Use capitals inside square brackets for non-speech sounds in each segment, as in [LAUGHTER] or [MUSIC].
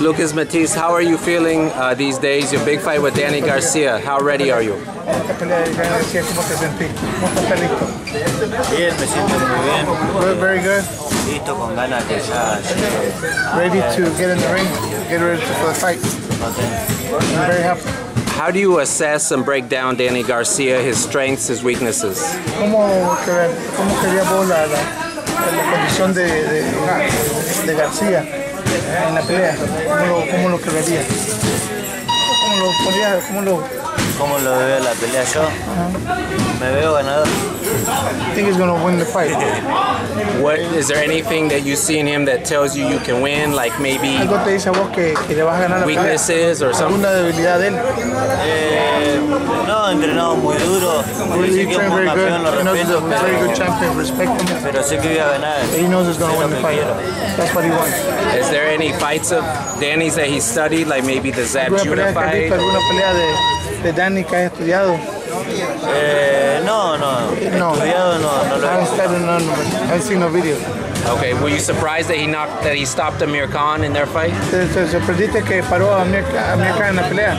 Lucas Matthysse, how are you feeling uh, these days? Your big fight with Danny Garcia. How ready are you? Esta pelea de Gana García, ¿cómo te sentís? ¿Cómo estás listo? Bien, me siento muy bien. Good, very good. Listo con ganas de ya. Ready to get in the ring, get ready for the fight. I'm very happy. How do you assess and break down Danny Garcia, his strengths, his weaknesses? ¿Cómo, que- cómo querías vos la, la, la condición de, de, de García en la pelea? ¿Cómo lo, cómo lo creerías? ¿Cómo lo podrías, cómo lo ¿Cómo lo veo la pelea yo? Me veo ganador. think he's gonna win the fight? [LAUGHS] What is there anything that you see in him that tells you you can win, like maybe Algo te dice a vos que, que le vas a ganar la pelea. weaknesses or something? ¿Alguna debilidad de él? Eh, no, he entrenado muy duro. He Sé que es trained un very good. campeón, lo He knows he's respeto, a very good pero, champion. Respect him. pero sé que voy a ganar. He knows he's gonna Sé win lo the que fight. quiero. That's what he wants. Is there any fights of Danny's that he studied, like maybe the Zab ¿Alguna Judah pelea que has fight? visto? ¿Alguna pelea de, de Danny que has estudiado? Eh, no, no. No. Estudiado no, no I lo he haven't studied none, but I've seen no video. Okay, were you surprised that he knocked that he stopped Amir Khan in their fight? ¿Te, te sorprendiste que paró a Amir a Amir Khan en la pelea?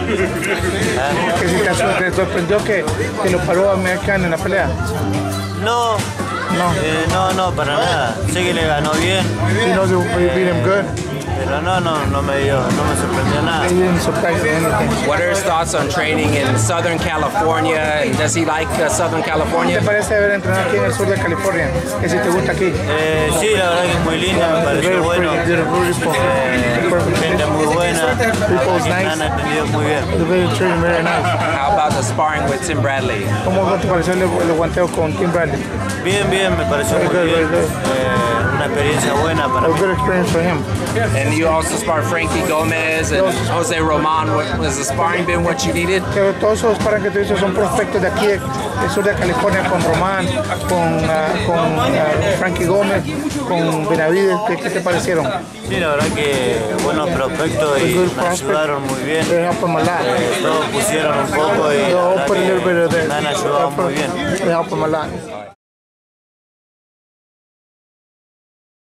Que si te, sor- te sorprendió que, que lo paró a Amir Khan en la pelea? No, No. eh, no, no, para nada. Sé que le ganó bien, knows he beat him good. pero no, no, no me dio, no me sorprendió nada. He didn't surprise you anything. What are his thoughts on training in Southern California? And does he like uh, Southern ¿Qué California? te parece haber entrenado aquí en el sur de California? Que si te gusta aquí. Eh, sí, la verdad que es muy linda, me pareció bueno. beautiful. Eh, People's nice. muy bien. It's very nice. How about the sparring with Tim Bradley? ¿Cómo te pareció el, guanteo con Tim Bradley? Bien, bien, me pareció muy bien. Eh, experiencia buena para A mí. good experience for him. And you also sparred Frankie Gomez and Jose Roman. What, was the sparring been what you needed? Todos esos paran que tú dices son prospectos de aquí, del sur de California, con Román, con, ah, con ah, Frankie Gómez, con Benavides. ¿Qué, qué te parecieron? Sí, la verdad que buenos prospectos y me ayudaron muy bien. They helped him a lot. Eh, todos pusieron un poco y me han ayudado muy bien.